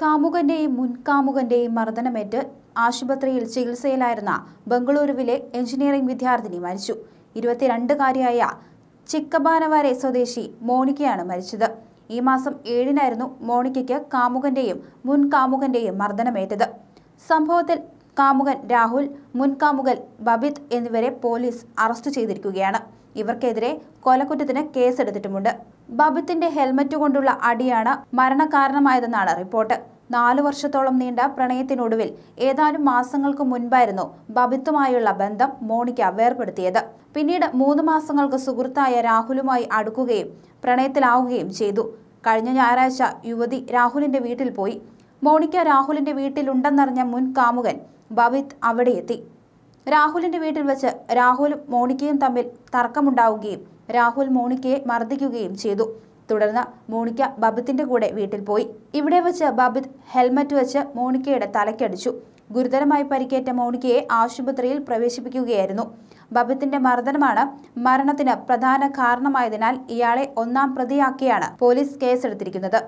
കാമുകന്റെയും മുൻകാമുകന്റെയും മർദ്ദനമേറ്റ് ആശുപത്രിയിൽ ചികിത്സയിലായിരുന്ന ബംഗളൂരുവിലെ എഞ്ചിനീയറിംഗ് വിദ്യാർത്ഥിനി മരിച്ചു. ഇരുപത്തിരണ്ടുകാരിയായ ചിക്കബാനവാരെ സ്വദേശി മോണിക്കയാണ് മരിച്ചത്. ഈ മാസം ഏഴിനായിരുന്നു മോണിക്കയ്ക്ക് കാമുകന്റെയും മുൻകാമുകന്റെയും മർദ്ദനമേറ്റത്. സംഭവത്തിൽ കാമുകൻ രാഹുൽ മുൻ കാമുകൻ ബബിത് എന്നിവരെ പോലീസ് അറസ്റ്റ് ചെയ്തിരിക്കുകയാണ്. ഇവർക്കെതിരെ കൊലക്കുറ്റത്തിന് കേസെടുത്തിട്ടുമുണ്ട്. ബബിത്തിന്റെ ഹെൽമറ്റ് കൊണ്ടുള്ള അടിയാണ് മരണകാരണമായതെന്നാണ് റിപ്പോർട്ട്. നാലു വർഷത്തോളം നീണ്ട പ്രണയത്തിനൊടുവിൽ ഏതാനും മാസങ്ങൾക്ക് മുൻപായിരുന്നു ബബിത്തുമായുള്ള ബന്ധം മോണിക്ക വേർപെടുത്തിയത്. പിന്നീട് മൂന്ന് മാസങ്ങൾക്ക് സുഹൃത്തായ രാഹുലുമായി അടുക്കുകയും പ്രണയത്തിലാവുകയും ചെയ്തു. കഴിഞ്ഞ ഞായറാഴ്ച യുവതി രാഹുലിന്റെ വീട്ടിൽ പോയി. മോണിക്ക രാഹുലിന്റെ വീട്ടിലുണ്ടെന്നറിഞ്ഞ മുൻ കാമുകൻ ബബിത്ത് അവിടെ എത്തി രാഹുലിന്റെ വീട്ടിൽ വെച്ച് രാഹുലും മോണിക്കയും തമ്മിൽ തർക്കമുണ്ടാവുകയും രാഹുൽ മോണിക്കയെ മർദ്ദിക്കുകയും ചെയ്തു. തുടർന്ന് മോണിക്ക ബബിത്തിന്റെ കൂടെ വീട്ടിൽ പോയി. ഇവിടെ വെച്ച് ബബിത് ഹെൽമറ്റ് വെച്ച് മോണിക്കയുടെ തലയ്ക്കടിച്ചു. ഗുരുതരമായി പരിക്കേറ്റ മോണിക്കയെ ആശുപത്രിയിൽ പ്രവേശിപ്പിക്കുകയായിരുന്നു. ബബിത്തിന്റെ മർദ്ദനമാണ് മരണത്തിന് പ്രധാന കാരണമായതിനാൽ ഇയാളെ ഒന്നാം പ്രതിയാക്കിയാണ് പോലീസ് കേസെടുത്തിരിക്കുന്നത്.